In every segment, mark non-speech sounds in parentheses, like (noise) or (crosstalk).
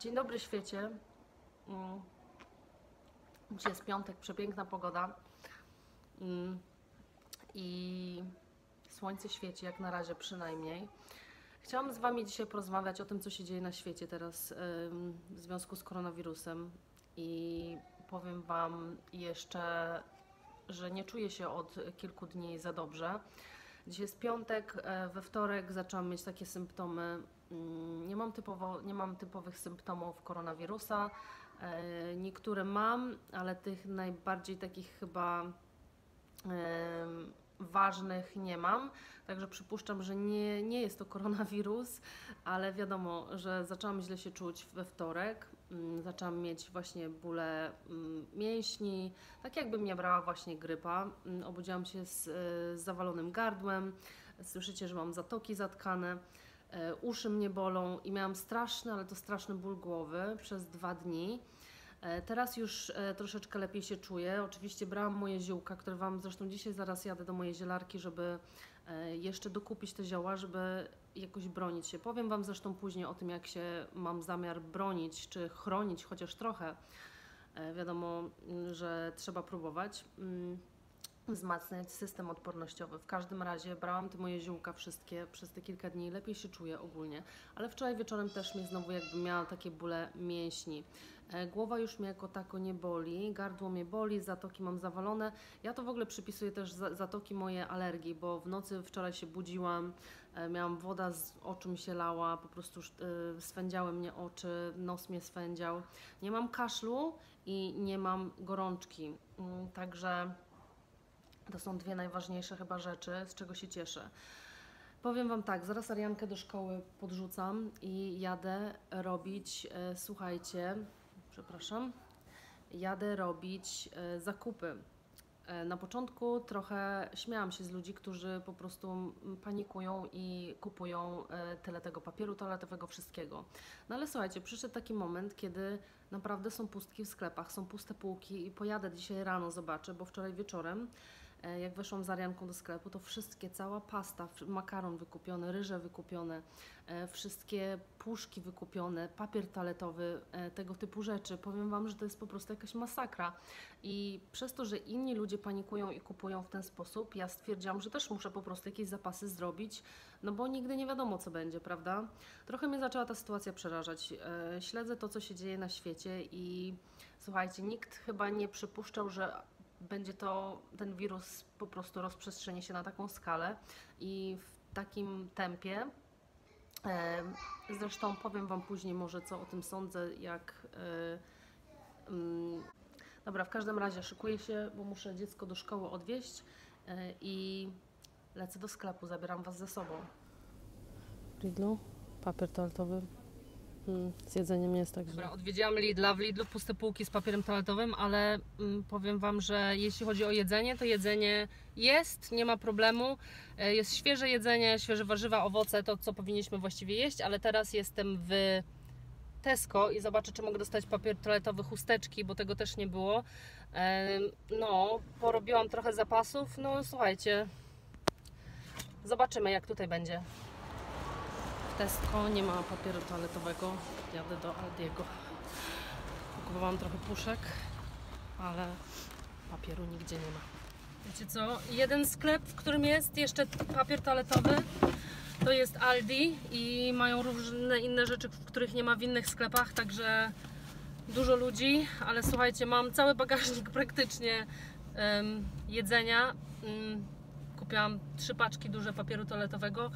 Dzień dobry świecie. Mm. Dzisiaj jest piątek, przepiękna pogoda. Mm. I słońce świeci, jak na razie przynajmniej. Chciałam z Wami dzisiaj porozmawiać o tym, co się dzieje na świecie teraz w związku z koronawirusem. I powiem Wam jeszcze, że nie czuję się od kilku dni za dobrze. Dzisiaj jest piątek, e, we wtorek zaczęłam mieć takie symptomy. mm, Nie mam, typowo, nie mam typowych symptomów koronawirusa. E, Niektóre mam, ale tych najbardziej takich chyba ważnych nie mam. Także przypuszczam, że nie, nie jest to koronawirus, ale wiadomo, że zaczęłam źle się czuć we wtorek. Mm, Zaczęłam mieć właśnie bóle mm, mięśni, tak jakbym nie brała właśnie grypa. Mm, Obudziłam się z, e, z zawalonym gardłem. Słyszycie, że mam zatoki zatkane. E, Uszy mnie bolą i miałam straszny, ale to straszny ból głowy przez dwa dni. E, Teraz już troszeczkę lepiej się czuję. Oczywiście brałam moje ziółka, które Wam zresztą dzisiaj zaraz jadę do mojej zielarki, żeby jeszcze dokupić te zioła, żeby jakoś bronić się. Powiem Wam zresztą później o tym, jak się mam zamiar bronić, czy chronić chociaż trochę. E, Wiadomo, mm, że trzeba próbować. Wzmacniać system odpornościowy. W każdym razie brałam te moje ziółka wszystkie przez te kilka dni, lepiej się czuję ogólnie. Ale wczoraj wieczorem też mnie znowu jakby miała takie bóle mięśni. E, Głowa już mnie jako tako nie boli, gardło mnie boli, zatoki mam zawalone. Ja to w ogóle przypisuję też za, zatoki moje alergii, bo w nocy wczoraj się budziłam, e, miałam woda z oczu mi się lała, po prostu e, swędziały mnie oczy, nos mnie swędział. Nie mam kaszlu i nie mam gorączki, Mm, także to są dwie najważniejsze chyba rzeczy, z czego się cieszę. Powiem Wam tak, zaraz Ariankę do szkoły podrzucam i jadę robić, e, słuchajcie, przepraszam, jadę robić e, zakupy. E, Na początku trochę śmiałam się z ludzi, którzy po prostu panikują i kupują e, tyle tego papieru toaletowego, wszystkiego. No ale słuchajcie, przyszedł taki moment, kiedy naprawdę są pustki w sklepach, są puste półki i pojadę dzisiaj rano, zobaczę, bo wczoraj wieczorem jak weszłam z Arianką do sklepu, to wszystkie, cała pasta, makaron wykupiony, ryże wykupione, e, wszystkie puszki wykupione, papier toaletowy, e, tego typu rzeczy. Powiem Wam, że to jest po prostu jakaś masakra. I przez to, że inni ludzie panikują i kupują w ten sposób, ja stwierdziłam, że też muszę po prostu jakieś zapasy zrobić, no bo nigdy nie wiadomo, co będzie, prawda? Trochę mnie zaczęła ta sytuacja przerażać. E, Śledzę to, co się dzieje na świecie i słuchajcie, nikt chyba nie przypuszczał, że będzie to, ten wirus po prostu rozprzestrzeni się na taką skalę i w takim tempie. E, Zresztą powiem Wam później może co o tym sądzę, jak... e, mm, Dobra, w każdym razie szykuję się, bo muszę dziecko do szkoły odwieźć e, i lecę do sklepu, zabieram Was ze sobą. Lidlu, papier toaletowy. Mm, z jedzeniem jest tak Dobra, odwiedziłam Lidla. W Lidlu puste półki z papierem toaletowym, ale mm, powiem Wam, że jeśli chodzi o jedzenie, to jedzenie jest, nie ma problemu. E, Jest świeże jedzenie, świeże warzywa, owoce, to co powinniśmy właściwie jeść, ale teraz jestem w Tesco i zobaczę, czy mogę dostać papier toaletowy, chusteczki, bo tego też nie było. Em, No, porobiłam trochę zapasów. No, słuchajcie, zobaczymy, jak tutaj będzie. Tesco nie ma papieru toaletowego. Jadę do Aldiego. Kupowałam trochę puszek, ale papieru nigdzie nie ma. Wiecie co? Jeden sklep, w którym jest jeszcze papier toaletowy, to jest Aldi i mają różne inne rzeczy, których nie ma w innych sklepach, także dużo ludzi, ale słuchajcie, mam cały bagażnik (laughs) praktycznie em, jedzenia. Mm, kupiłam trzy paczki duże papieru toaletowego.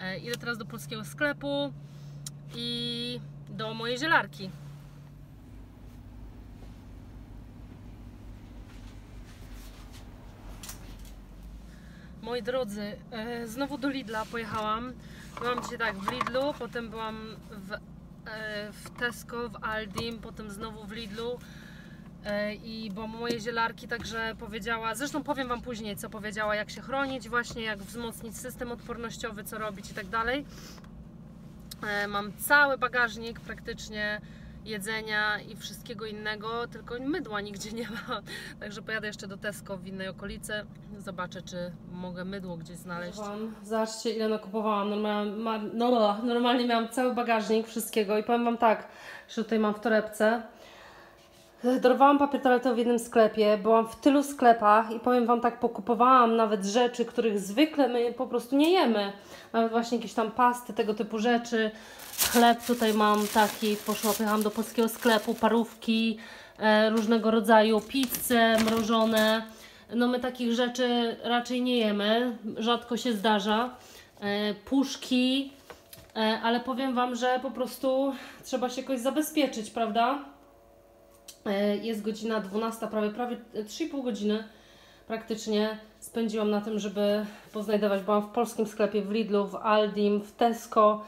E, idę teraz do polskiego sklepu i do mojej zielarki. Moi drodzy, e, znowu do Lidla pojechałam. Byłam dzisiaj tak w Lidlu, potem byłam w, e, w Tesco, w Aldim, potem znowu w Lidlu. E, I bo moje zielarki także powiedziała, zresztą powiem Wam później, co powiedziała, jak się chronić, właśnie jak wzmocnić system odpornościowy, co robić i tak dalej. E, Mam cały bagażnik praktycznie jedzenia i wszystkiego innego, tylko mydła nigdzie nie ma. (laughs) Także pojadę jeszcze do Tesco w innej okolicy, zobaczę, czy mogę mydło gdzieś znaleźć. Zobaczcie, ile nakupowałam. Normalnie, ma, no, normalnie miałam cały bagażnik wszystkiego i powiem Wam tak, że tutaj mam w torebce. Dorwałam papier toaletowy w jednym sklepie, byłam w tylu sklepach i powiem Wam tak, pokupowałam nawet rzeczy, których zwykle my po prostu nie jemy. Nawet właśnie jakieś tam pasty, tego typu rzeczy. Chleb tutaj mam taki, poszłam, pojechałam do polskiego sklepu, parówki e, różnego rodzaju, pizze mrożone. No my takich rzeczy raczej nie jemy, rzadko się zdarza. E, puszki, e, ale powiem Wam, że po prostu trzeba się jakoś zabezpieczyć, prawda? E, jest godzina 12, prawie, prawie 3,5 godziny praktycznie spędziłam na tym, żeby poznajdować. Byłam w polskim sklepie, w Lidlu, w Aldim, w Tesco.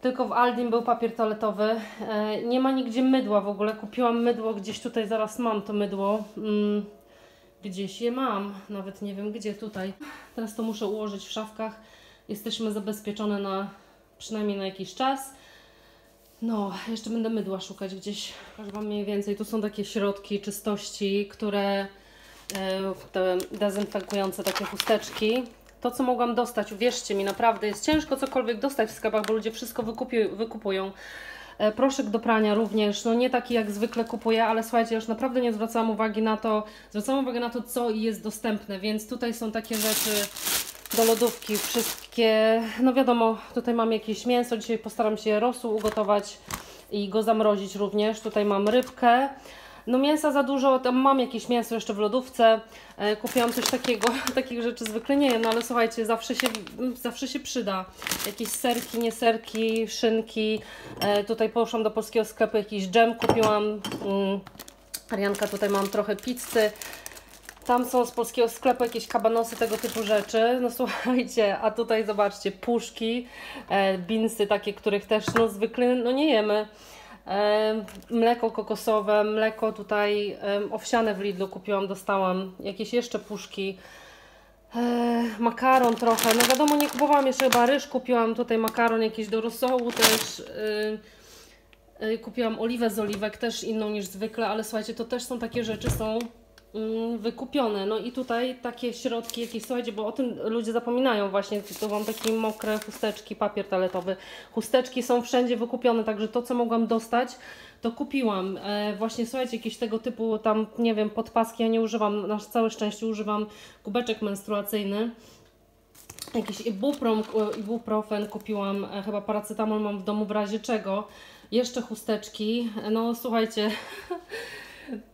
Tylko w Aldim był papier toaletowy. E, nie ma nigdzie mydła w ogóle. Kupiłam mydło, gdzieś tutaj zaraz mam to mydło. Mm, gdzieś je mam, nawet nie wiem gdzie tutaj. Teraz to muszę ułożyć w szafkach. Jesteśmy zabezpieczone na przynajmniej na jakiś czas. No, jeszcze będę mydła szukać gdzieś, aż Wam mniej więcej. Tu są takie środki czystości, które e, te dezynfekujące takie chusteczki. To, co mogłam dostać, uwierzcie mi, naprawdę jest ciężko cokolwiek dostać w sklepach, bo ludzie wszystko wykupi, wykupują. E, proszek do prania również, no nie taki jak zwykle kupuję, ale słuchajcie, już naprawdę nie zwracałam uwagi na to, zwracałam uwagę na to, co jest dostępne, więc tutaj są takie rzeczy do lodówki wszystkie, no wiadomo, tutaj mam jakieś mięso, dzisiaj postaram się rosół ugotować i go zamrozić również. Tutaj mam rybkę. No mięsa za dużo, tam mam jakieś mięso jeszcze w lodówce. E, kupiłam coś takiego, (laughs) takich rzeczy zwykle nie no ale słuchajcie, zawsze się, zawsze się przyda. Jakieś serki, nie serki, szynki. E, tutaj poszłam do polskiego sklepu, jakiś dżem kupiłam. Mm. Arianka, tutaj mam trochę pizzy. Tam są z polskiego sklepu jakieś kabanosy, tego typu rzeczy. No słuchajcie, a tutaj zobaczcie, puszki, e, binsy takie, których też no zwykle no nie jemy. E, mleko kokosowe, mleko tutaj e, owsiane w Lidlu kupiłam, dostałam. Jakieś jeszcze puszki. E, makaron trochę, no wiadomo nie kupowałam jeszcze chyba ryż, kupiłam tutaj makaron jakiś do rosołu też. E, e, kupiłam oliwę z oliwek, też inną niż zwykle, ale słuchajcie, to też są takie rzeczy, są wykupione. No i tutaj takie środki jakieś, słuchajcie, bo o tym ludzie zapominają właśnie, to mam takie mokre chusteczki, papier toaletowy. Chusteczki są wszędzie wykupione, także to, co mogłam dostać, to kupiłam. E, właśnie, słuchajcie, jakieś tego typu tam, nie wiem, podpaski ja nie używam, na całe szczęście używam kubeczek menstruacyjny. Jakiś ibuprom, ibuprofen kupiłam, e, chyba paracetamol mam w domu w razie czego. Jeszcze chusteczki, no słuchajcie... (laughs)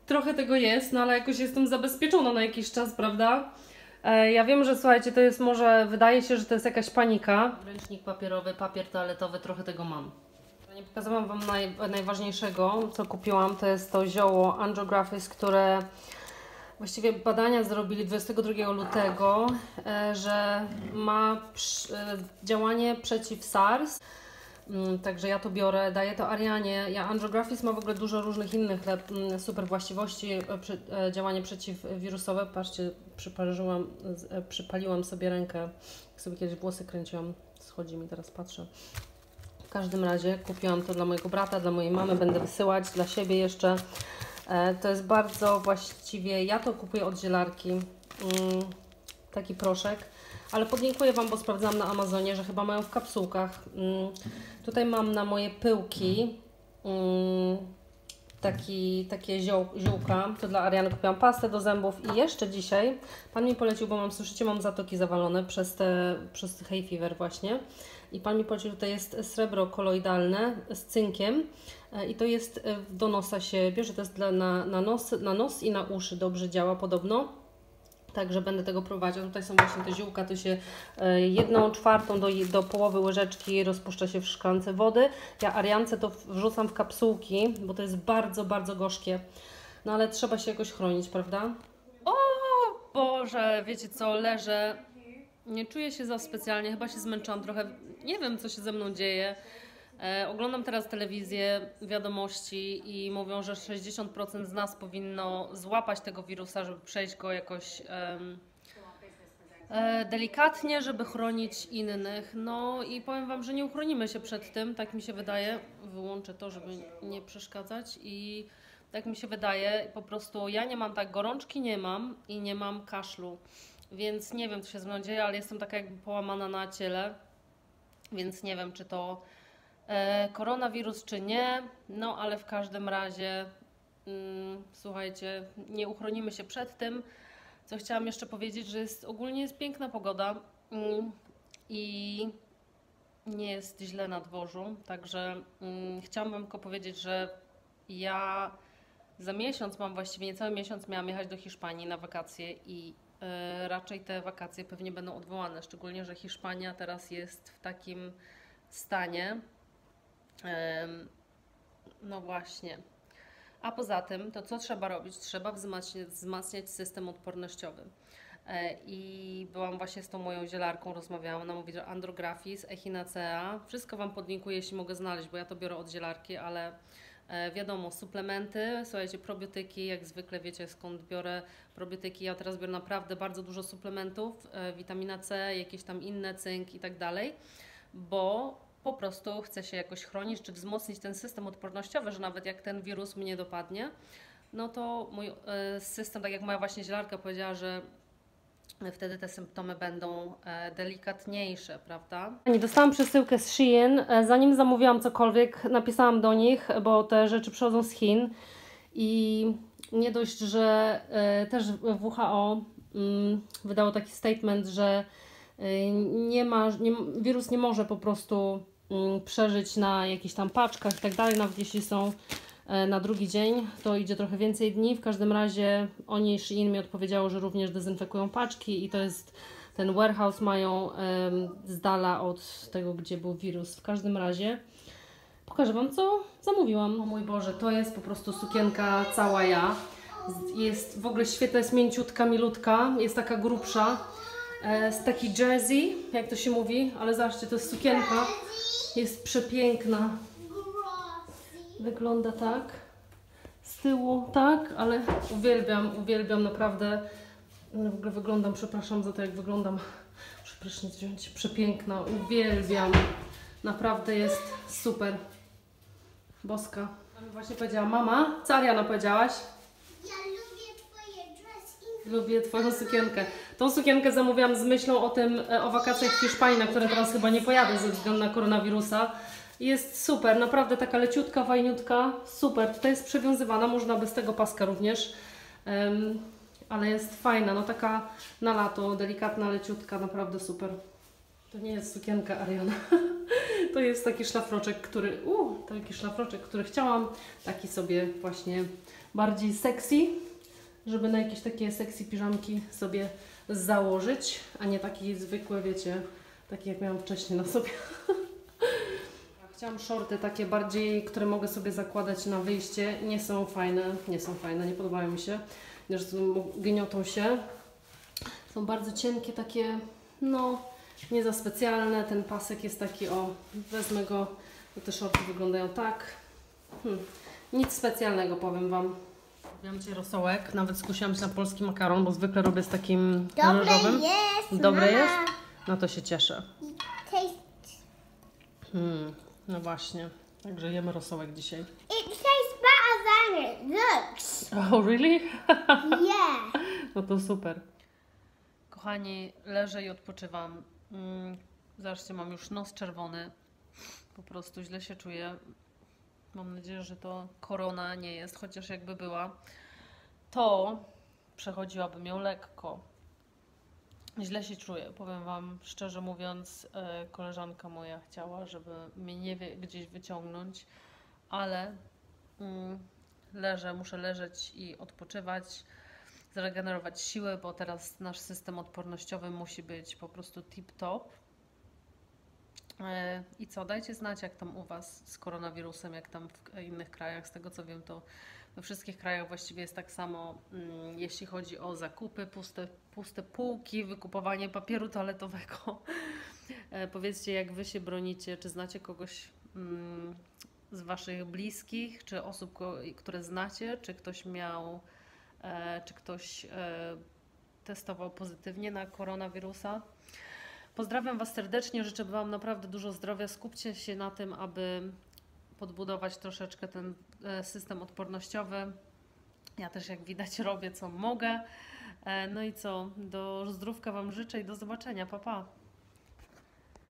trochę tego jest, no ale jakoś jestem zabezpieczona na jakiś czas, prawda? E, ja wiem, że słuchajcie, to jest może, wydaje się, że to jest jakaś panika. Ręcznik papierowy, papier toaletowy, trochę tego mam. Nie pokazałam Wam naj, najważniejszego, co kupiłam, to jest to zioło Angiographis, które właściwie badania zrobili 22 lutego, e, że ma e, działanie przeciw SARS. Mm, także ja to biorę, daję to Arianie. Ja Andrographis ma w ogóle dużo różnych innych mm, super właściwości, e, e, działanie przeciwwirusowe. Patrzcie, przypaliłam, e, przypaliłam sobie rękę, sobie kiedyś włosy kręciłam, schodzi mi, teraz patrzę. W każdym razie kupiłam to dla mojego brata, dla mojej mamy, będę wysyłać, dla siebie jeszcze. To jest bardzo właściwie, ja to kupuję od zielarki, mm, taki proszek ale podziękuję Wam, bo sprawdzam na Amazonie, że chyba mają w kapsułkach. Mm, tutaj mam na moje pyłki mm, taki, takie ziół, ziółka. To dla Ariany kupiłam pastę do zębów i jeszcze dzisiaj Pan mi polecił, bo mam, słyszycie, mam zatoki zawalone przez, te, przez hay fever właśnie. I Pan mi polecił, tutaj jest srebro koloidalne z cynkiem e, i to jest e, do nosa się bierze, to jest dla, na, na, nos, na nos i na uszy dobrze działa podobno. Także będę tego prowadzić. Tutaj są właśnie te ziółka, to się e, jedną czwartą do, do połowy łyżeczki rozpuszcza się w szklance wody. Ja ariance to wrzucam w kapsułki, bo to jest bardzo, bardzo gorzkie. No ale trzeba się jakoś chronić, prawda? O Boże, wiecie co, leżę. Nie czuję się za specjalnie, chyba się zmęczyłam trochę. Nie wiem, co się ze mną dzieje. E, oglądam teraz telewizję, wiadomości i mówią, że 60% z nas powinno złapać tego wirusa, żeby przejść go jakoś. Um, delikatnie, żeby chronić innych. No i powiem Wam, że nie uchronimy się przed tym, tak mi się wydaje. Wyłączę to, żeby nie przeszkadzać i tak mi się wydaje, po prostu ja nie mam tak gorączki, nie mam i nie mam kaszlu, więc nie wiem, co się ze mną dzieje, ale jestem taka jakby połamana na ciele, więc nie wiem, czy to koronawirus, czy nie, no ale w każdym razie, mm, słuchajcie, nie uchronimy się przed tym. Co chciałam jeszcze powiedzieć, że jest ogólnie jest piękna pogoda mm, i nie jest źle na dworzu, także mm, chciałam Wam tylko powiedzieć, że ja za miesiąc mam właściwie niecały miesiąc miałam jechać do Hiszpanii na wakacje i e, raczej te wakacje pewnie będą odwołane, szczególnie, że Hiszpania teraz jest w takim stanie. No właśnie. A poza tym, to co trzeba robić? Trzeba wzmacniać, wzmacniać system odpornościowy. E, I byłam właśnie z tą moją zielarką, rozmawiałam. Ona mówi, że andrografis, echinacea, wszystko Wam podlinkuję, jeśli mogę znaleźć, bo ja to biorę od zielarki, ale e, wiadomo, suplementy, słuchajcie, probiotyki, jak zwykle wiecie skąd biorę probiotyki. Ja teraz biorę naprawdę bardzo dużo suplementów, e, witamina C, jakieś tam inne, cynk i tak dalej, bo po prostu chcę się jakoś chronić, czy wzmocnić ten system odpornościowy, że nawet jak ten wirus mnie dopadnie, no to mój e, system, tak jak moja właśnie zielarka powiedziała, że wtedy te symptomy będą e, delikatniejsze, prawda? Nie dostałam przesyłkę z Shein. E, Zanim zamówiłam cokolwiek, napisałam do nich, bo te rzeczy przychodzą z Chin i nie dość, że też WHO mm, wydało taki statement, że nie ma, nie, wirus nie może po prostu mm, przeżyć na jakichś tam paczkach i tak dalej, nawet jeśli są e, na drugi dzień, to idzie trochę więcej dni. W każdym razie oni, Shein mi odpowiedziało, że również dezynfekują paczki i to jest ten warehouse mają z dala od tego, gdzie był wirus. W każdym razie pokażę Wam, co zamówiłam. O mój Boże, to jest po prostu sukienka cała ja. Jest w ogóle świetna, jest mięciutka, milutka, jest taka grubsza. E, z taki jersey, jak to się mówi, ale zobaczcie, to jest sukienka. Jest przepiękna. Wygląda tak. Z tyłu tak, ale uwielbiam, uwielbiam naprawdę. No, W ogóle wyglądam, przepraszam za to, jak wyglądam. Muszę prysznic wziąć. Przepiękna, uwielbiam. Naprawdę jest super. Boska. Właśnie powiedziała, mama, co Ariana powiedziałaś? Ja lubię twoje dress i Lubię Twoją sukienkę. Tą sukienkę zamówiłam z myślą o tym, e, o wakacjach w Hiszpanii, na które teraz chyba nie pojadę ze względu na koronawirusa. Jest super, naprawdę taka leciutka, fajniutka, super. Tutaj jest przewiązywana, można bez tego paska również, Em, ale jest fajna, no taka na lato, delikatna, leciutka, naprawdę super. To nie jest sukienka Ariana. (laughs) To jest taki szlafroczek, który. U, taki szlafroczek, który chciałam. Taki sobie właśnie bardziej sexy, żeby na jakieś takie sexy piżamki sobie założyć, a nie takie zwykłe, wiecie, takie jak miałam wcześniej na sobie. (laughs) Chciałam shorty takie bardziej, które mogę sobie zakładać na wyjście. Nie są fajne, nie są fajne, nie podobają mi się. Gniotą się. Są bardzo cienkie, takie, no, nie za specjalne. Ten pasek jest taki, o, wezmę go, bo te shorty wyglądają tak. Hmm. Nic specjalnego, powiem Wam. Miałam Cię rosołek, nawet skusiłam się na polski makaron, bo zwykle robię z takim Dobre jest, Dobre mama. jest? No to się cieszę. Taste, Hmm, no właśnie. Także jemy rosołek dzisiaj. it tastes better than it looks. Oh, really? (laughs) yeah. No to super. Kochani, leżę i odpoczywam. Mm, zobaczcie, mam już nos czerwony. Po prostu źle się czuję. Mam nadzieję, że to korona nie jest, chociaż jakby była, to przechodziłabym ją lekko. Źle się czuję, powiem Wam szczerze mówiąc, e, koleżanka moja chciała, żeby mnie gdzieś wyciągnąć, ale mm, leżę, muszę leżeć i odpoczywać, zregenerować siły, bo teraz nasz system odpornościowy musi być po prostu tip-top. E, I co, dajcie znać, jak tam u Was z koronawirusem, jak tam w innych krajach. Z tego co wiem, to we wszystkich krajach właściwie jest tak samo, mm, jeśli chodzi o zakupy, puste, puste półki, wykupowanie papieru toaletowego. E, Powiedzcie, jak Wy się bronicie, czy znacie kogoś mm, z Waszych bliskich, czy osób, które znacie, czy ktoś miał, e, czy ktoś testował pozytywnie na koronawirusa. Pozdrawiam Was serdecznie, życzę Wam naprawdę dużo zdrowia. Skupcie się na tym, aby podbudować troszeczkę ten e, system odpornościowy. Ja też, jak widać, robię co mogę. E, No i co, do zdrówka Wam życzę i do zobaczenia. Pa, pa.